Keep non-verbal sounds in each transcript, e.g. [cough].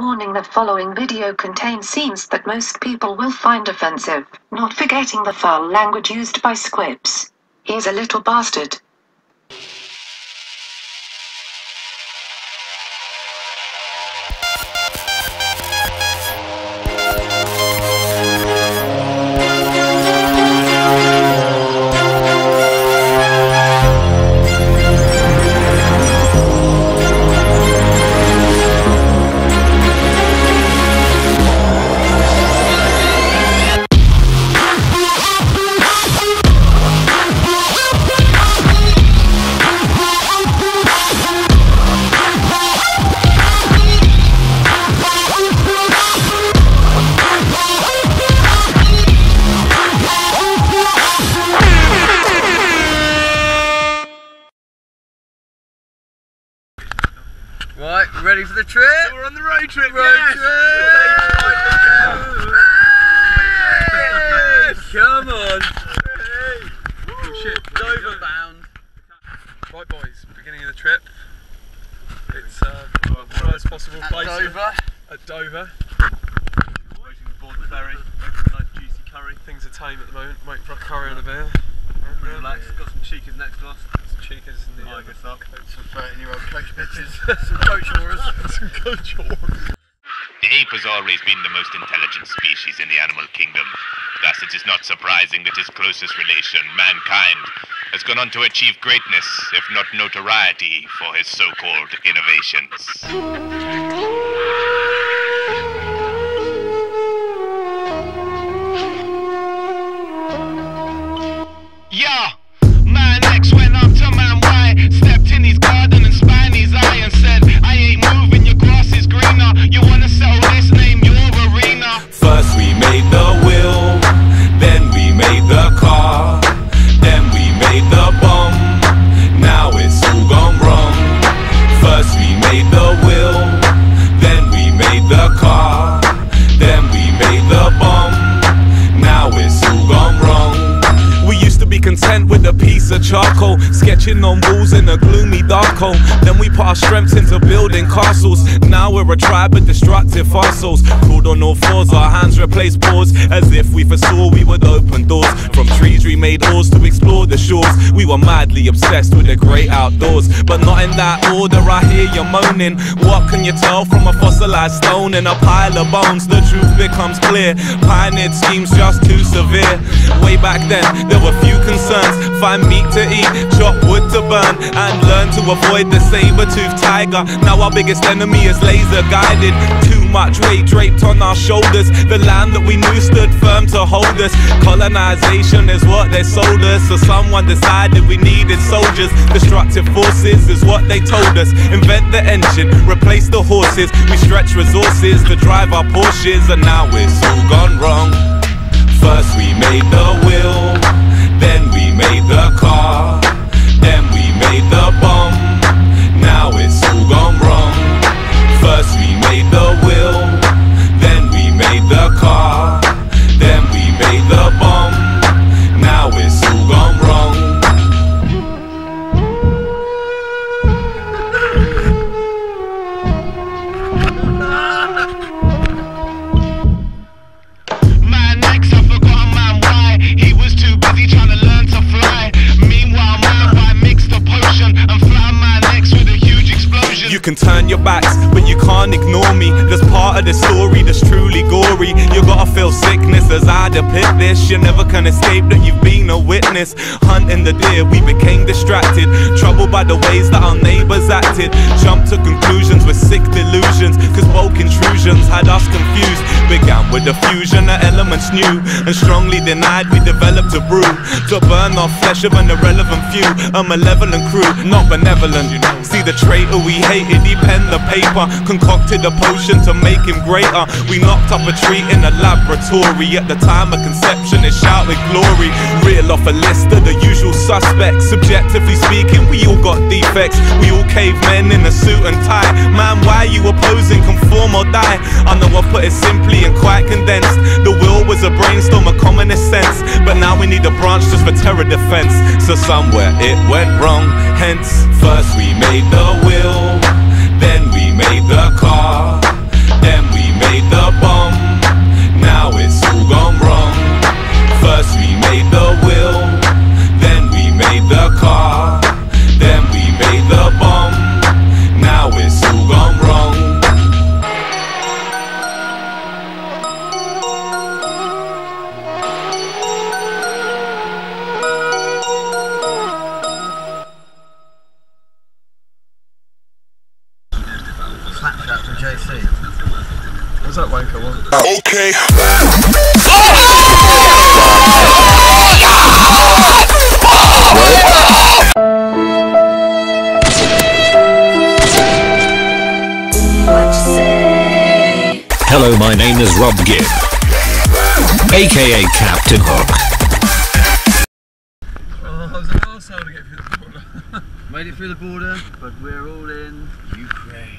Warning the following video contains scenes that most people will find offensive, not forgetting the foul language used by Squibs. He's a little bastard. Ready for the trip? We're on the road trip. Road yes. trip! [laughs] Come on! Oh, shit, Dover bound. Right, boys, beginning of the trip. It's uh, the worst possible At place Dover. at Dover. Waiting to board the ferry, waiting for a nice juicy curry. Things are tame at the moment. Waiting for a curry and a beer. Pretty And, relaxed. Got some cheekers next to us. Some cheekers in the Like up. Some 13 year old coach [laughs] bitches. some coach horrors. some coach horrors. The ape has always been the most intelligent species in the animal kingdom. Thus, it is not surprising that his closest relation, mankind, has gone on to achieve greatness, if not notoriety, for his so called innovations. Sketching on walls in a gloomy dark hole. We put our strengths into building castles. Now we're a tribe of destructive fossils. Crawled on all fours, our hands replaced paws, as if we foresaw we would open doors. From trees we made oars to explore the shores. We were madly obsessed with the great outdoors, but not in that order. I hear you moaning. What can you tell from a fossilized stone and a pile of bones? The truth becomes clear. Pioneered schemes just too severe. Way back then, there were few concerns. Find meat to eat, chop wood to burn, and learn to avoid the saber-toothed tiger. Now our biggest enemy is laser guided. Too much weight draped on our shoulders. The land that we knew stood firm to hold us. Colonization is what they sold us. So someone decided we needed soldiers. Destructive forces is what they told us. Invent the engine, replace the horses. We stretch resources to drive our Porsches, and now it's all gone wrong. First we made the will, then we Feel sickness as I depict this. You never can escape that you've been a witness. Hunting the deer, we became distracted. Troubled by the ways that our neighbors acted. Jumped to conclusions with sick delusions. Cause woke intrusions had us confused. Began with the fusion of elements new. And strongly denied we developed a brew. To burn our flesh of an irrelevant few. A malevolent crew, not benevolent. See the traitor we hated, he penned the paper. Concocted a potion to make him greater. We knocked up a tree in a laboratory. At the time of conception, it shouted glory. Reel off a list of the usual suspects. Subjectively speaking, we all got defects. We all cavemen in a suit and tie. Man, why you opposing? Conform or die? I know I put it simply and quite condensed. The will was a brainstorm, a commonest sense. But now we need a branch just for terror defense. So somewhere it went wrong. Hence, first we made the will, then we made the car, that wanker want? Okay. Hello, my name is Rob Gibb, aka Captain Hook. Oh, I was an arsehole to get through the border. Made it through the border, but we're all in Ukraine.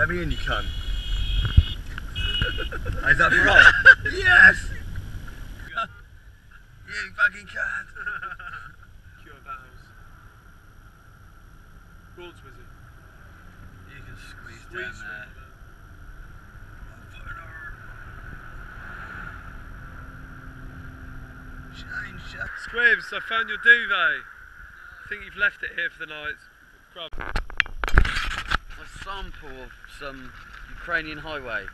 Let me in, you cunt. [laughs] Is that right? [laughs] yes! [laughs] you fucking cunt! Cure Battles. Broads with it. You can squeeze, Squeeze down there. Squibs, I found your duvet. I think you've left it here for the night. Grub. A sample of some Ukrainian highway.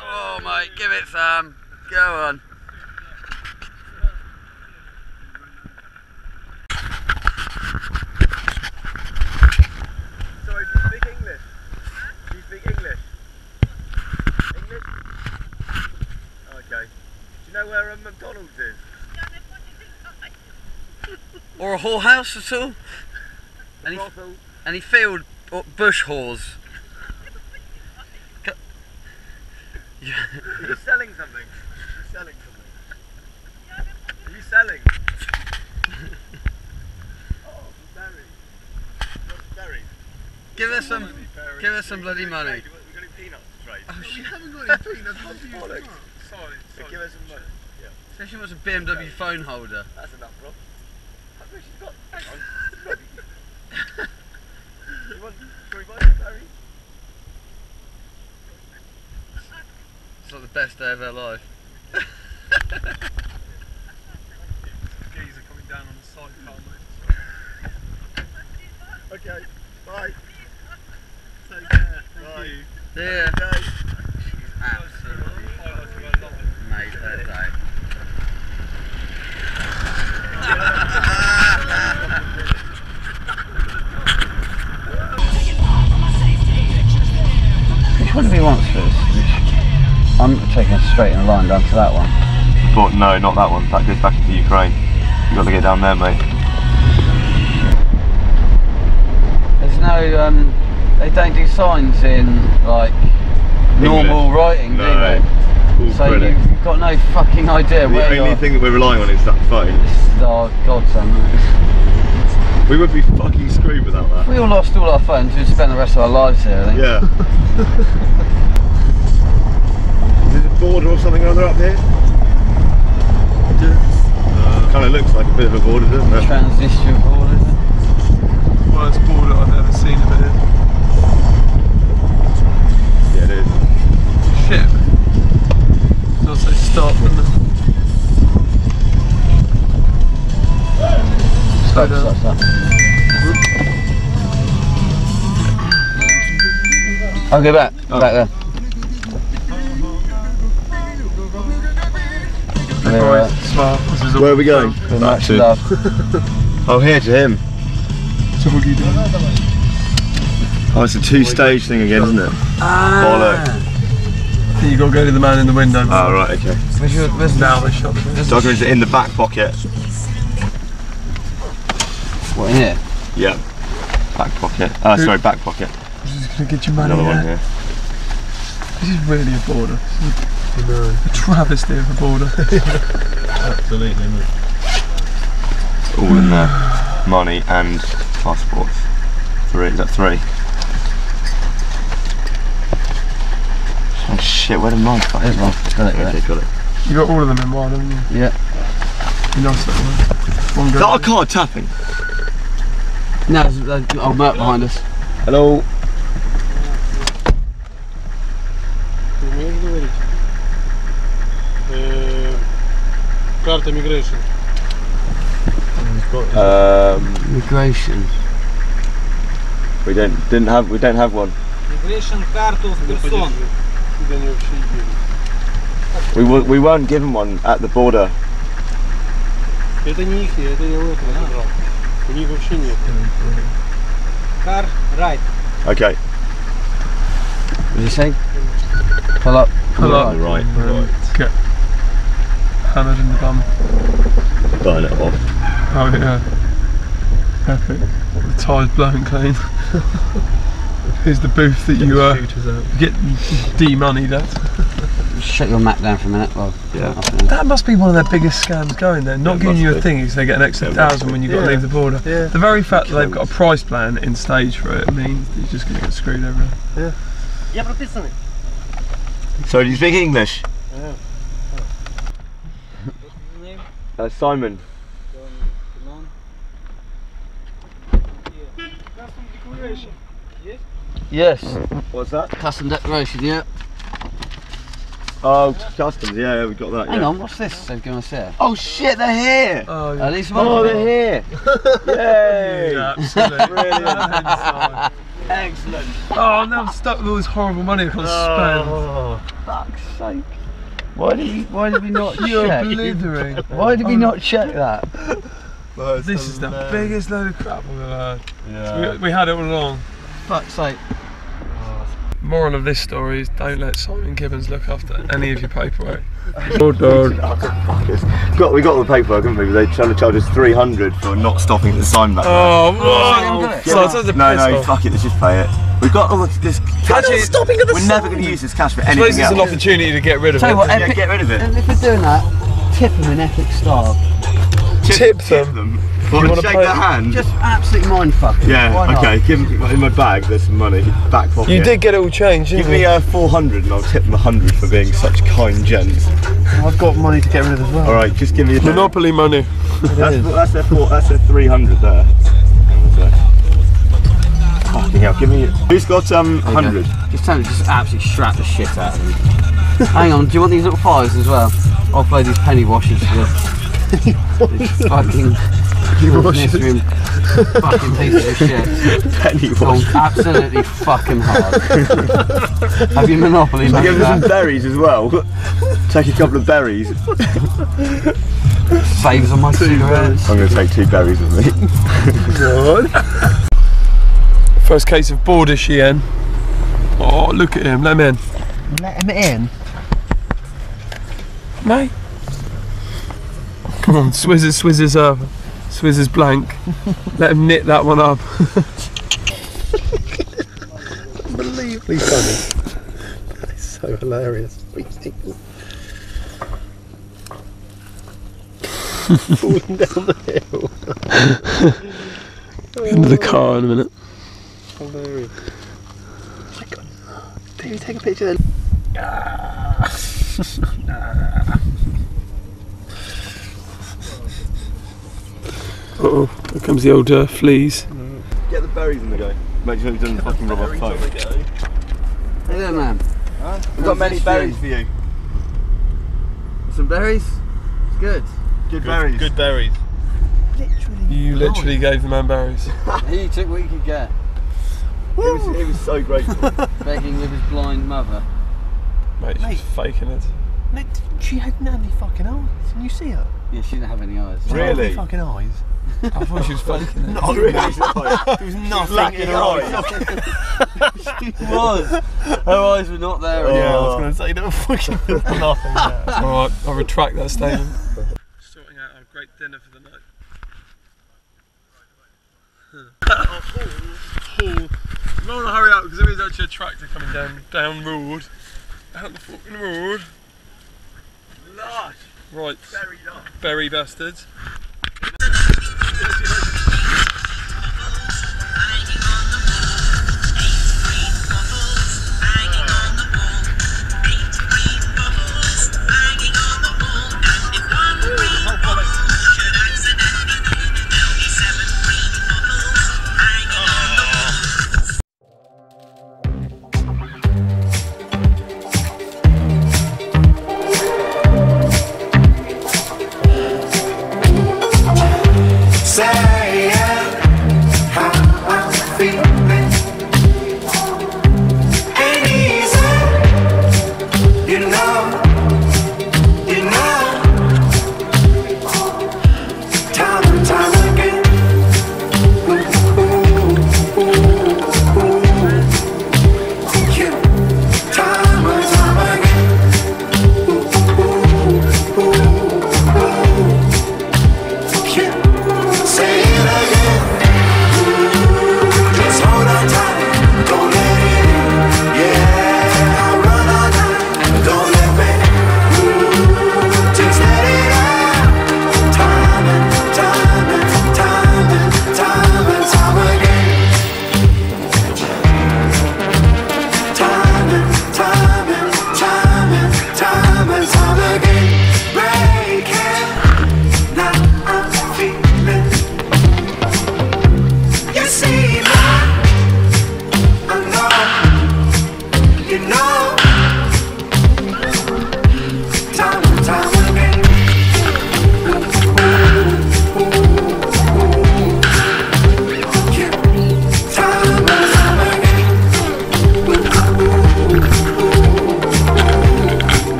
Oh mate, give it some. Go on. Sorry, do you speak English? Do you speak English? English? Okay. Do you know where um, McDonald's is? Or a whorehouse at all? and he, and he filled bush whores. Are you selling something? Are you selling something? Are you selling? [laughs] oh, buried. Buried. Give us some, buried. give us some bloody money. Oh, We've got any peanuts to trade. Oh, we haven't got any peanuts. What do you want? Sorry, sorry. Give us some money. Yeah. she wants a BMW okay. phone holder. That's enough, bro. She's she's got [laughs] Hang on. you want, can we buy? It's like the best day of our life. Geezer coming down on the sidecar, mate. Okay, bye. Take care. Bye. Yeah. Bye. Absolutely Highlight of our life. made day. Which one do we want first? I'm taking a straight and a line down to that one. But no, not that one. That goes back into Ukraine. You've got to get down there, mate. There's no, um, they don't do signs in like normal writing, do they? All So credit. you've got no fucking idea The only you're. thing that we're relying on is that phone. Oh God, son. We would be fucking screwed without that. If we all lost all our phones, we'd spend the rest of our lives here. I [laughs] think. it a border or something or other up here. Uh, kind of looks like a bit of a border, doesn't it? Transnistria border. Worst border I've ever seen of it. Yeah, it is. Shit. Does say stop, doesn't it? Stop, down. stop, stop. I'll go back. Oh. Back there. We're, uh, Smart. This is all Where are we going? we're Back to- love. [laughs] Oh, here to him. [laughs] Oh, it's a two-stage thing again, isn't it? Bollocks. I you got to go to the man in the window. Oh, right, okay. Where's your, where's Now they shot me. Dogger is in the back pocket. What in here? Yeah. Back pocket. Uh, sorry, back pocket. This is going to get your money Another one out. here. This is really a border. This is a travesty of a border. Absolutely. All in there. Money and passports. Three. Is that three? Oh shit, where did mine go? There's one. Got it, Okay, got it. you got all of them in one, haven't you? Yeah. You lost that one. One Is go. that a card tapping? No, there's an old Merc behind us. Hello. Карта migration. Um, Immigration. we don't didn't have we don't have one. Migration карту в Херсон. Куда они вообще едут? We were, we weren't given one at the border. Это не их, это я у этого забрал. У них вообще нет. Car right. Okay. What did you say? Pull up. Pull up. Right. And Get hammered in the bum. Burn it off. Oh yeah. Epic. The tire's blowing clean. [laughs] Here's the booth that Get you uh, get de-moneyed at. Shut your map down for a minute. Well, yeah. That must be one of their biggest scams going there. Not yeah, giving you a be. thing they get an extra yeah, thousand when you've got yeah. to leave the border. Yeah. The very fact that they've got a price plan in stage for it means you're just going to get screwed over. Yeah. Yeah, but a bit something. So do you speak English? Yeah. Uh, Simon. Custom declaration. Yes. What's that? Custom decoration. Yeah. Oh, customs. Yeah, yeah, we got that. Hang yeah. on. What's this? They're going to say. Oh shit, they're here. Oh, At least Oh, one. they're here. [laughs] Yay. absolutely. [laughs] Brilliant. Excellent. Oh, now I'm stuck with all this horrible money I can't spend. Oh. Fuck's sake. Why did we? Why did we not [laughs] You're check? blithering. Why did we not check that? This is the biggest load of crap we've ever heard. Yeah. We, we had it all along. Fuck's sake. Moral of this story is don't let Simon Gibbons look after any of your paperwork. [laughs] Oh, got we got all the paperwork, haven't we? They trying to charge us three hundred for not stopping at the sign back. there. Oh, got it. So it's no, no, off. fuck it. Let's just pay it. We've got all this, this cash. not stopping at the We're never going to use this cash for anything I suppose anything it's an opportunity to get rid of Tell you it. what, Yeah, epic, get rid of it. and if we're doing that, tip them an epic style. Tip them. What, wanna shake play- their hand? Just absolute mindfucking. yeah, Why not? okay. Give me, in my bag, there's some money. Back pocket. You did get it all changed, didn't Give me you? uh, 400 and I'll tip them 100 for being such kind gents. I've got money to get rid of as well. Alright, just give me a Monopoly money. That's, that's their four, that's their 300 there. Fucking hell, give me. Who's got um There you go. 100? Just tell them, just absolutely strap the shit out of them. [laughs] Hang on, do you want these little fives as well? I'll play these penny washers [laughs] for this fucking room fucking pieces of shit. [laughs] Penny Gone wash. absolutely fucking hard. Have you Monopoly I'll give them some berries as well. Take a couple of berries. Saves on my cigarettes. I'm going to take two berries with me. First case of border Chien. Oh, look at him. Let him in. Let him in. Mate. Come on, Swizzers, Swizzers up. Swizzers blank. [laughs] Let him knit that one up. [laughs] Unbelievably funny. That is so hilarious. [laughs] Falling down the hill. Into the car in a minute. Hilarious. Do you take a picture then? Uh oh, here comes the old uh, fleas. Get the berries in the go. Make sure he doesn't fucking rub off phone. Hey there, man. We've got many berries for you. Some berries? It's good. Good berries. Good berries. You literally gave the man berries. [laughs] He took what he could get, He was, he was so grateful. [laughs] begging with his blind mother. Mate, she's faking it. No, she had nanny fucking eyes. Can you see her? Yeah, she didn't have any eyes. Really? Nanny fucking eyes. I thought she was faking it. Not really. There was nothing Lacking in her eyes. eyes. [laughs] She was. Her eyes were not there. Oh. Yeah, I was Oh. going to say there was fucking [laughs] nothing there. Alright, I'll retract that statement. Sorting out our great dinner for the night. Oh, I want to hurry up because there is actually a tractor coming down down road. Down the fucking road. Lush. Right, Very lush. berry bastards.